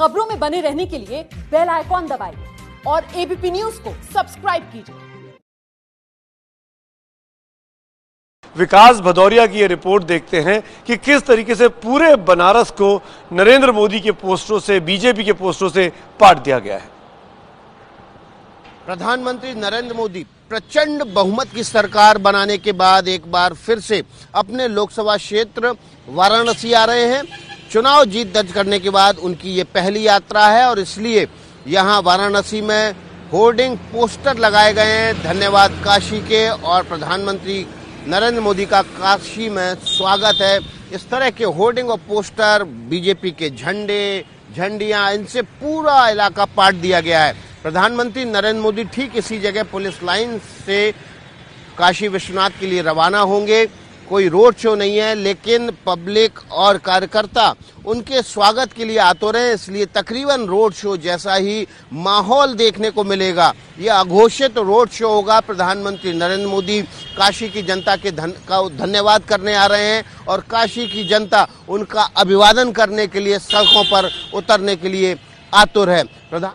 खबरों में बने रहने के लिए बेल आइकॉन दबाइए और एबीपी न्यूज़ को सब्सक्राइब कीजिए। विकास भदौरिया की ये रिपोर्ट देखते हैं कि किस तरीके से पूरे बनारस को नरेंद्र मोदी के पोस्टरों से बीजेपी के पोस्टरों से पाट दिया गया है। प्रधानमंत्री नरेंद्र मोदी प्रचंड बहुमत की सरकार बनाने के बाद एक बार फिर से अपने लोकसभा क्षेत्र वाराणसी आ रहे हैं। चुनाव जीत दर्ज करने के बाद उनकी ये पहली यात्रा है और इसलिए यहाँ वाराणसी में होर्डिंग पोस्टर लगाए गए हैं। धन्यवाद काशी के और प्रधानमंत्री नरेंद्र मोदी का काशी में स्वागत है। इस तरह के होर्डिंग और पोस्टर बीजेपी के झंडे, झंडियाँ, इनसे पूरा इलाका पाट दिया गया है। प्रधानमंत्री नरेंद्र मोदी ठीक इसी जगह पुलिस लाइन से काशी विश्वनाथ के लिए रवाना होंगे। कोई रोड शो नहीं है, लेकिन पब्लिक और कार्यकर्ता उनके स्वागत के लिए आतुर हैं, इसलिए तकरीबन रोड शो जैसा ही माहौल देखने को मिलेगा। यह अघोषित रोड शो होगा, प्रधानमंत्री नरेंद्र मोदी काशी की जनता के धन, का धन्यवाद करने आ रहे हैं और काशी की जनता उनका अभिवादन करने के लिए सड़कों पर उतरने के लिए आतुर है। प्रधान